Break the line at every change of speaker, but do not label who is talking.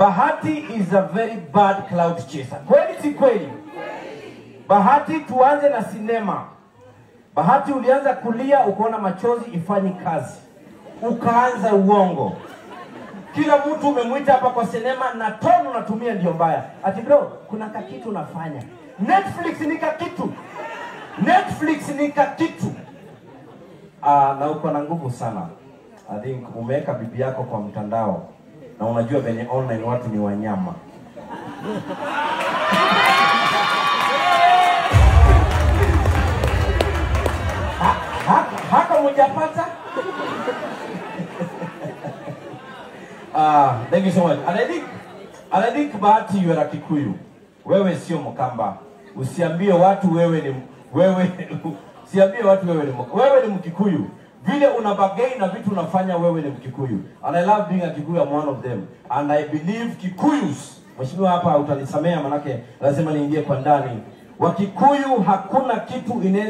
Bahati is a very bad cloud chaser. Kweli si kweli? Bahati, tuanze na sinema. Bahati, ulianza kulia ukaona machozi ifanyi kazi, ukaanza uongo. Kila mtu umemwita hapa kwa sinema na tono unatumia ndio mbaya. Ati bro, kuna kakitu unafanya. Netflix ni kakitu, Netflix ni kakitu. Ah, na uko na nguvu sana. I think umeweka bibi yako kwa mtandao na unajua venye online watu ni wanyama. Ha- ha- haka mujapata Ah, thank you so much. I think Bahati you Kikuyu. Wewe sio Mkamba. Usiambie watu wewe ni wewe watu wewe ni Mkamba. wewe ni Mkikuyu. Vile una na vitu unafanya wewe ni Mkikuyu. And I love being a Kikuyu, I'm one of them. And I believe Kikuyus. Mheshimiwa hapa utanisamea manake lazima niingie kwa ndani. Wakikuyu hakuna kitu inaweza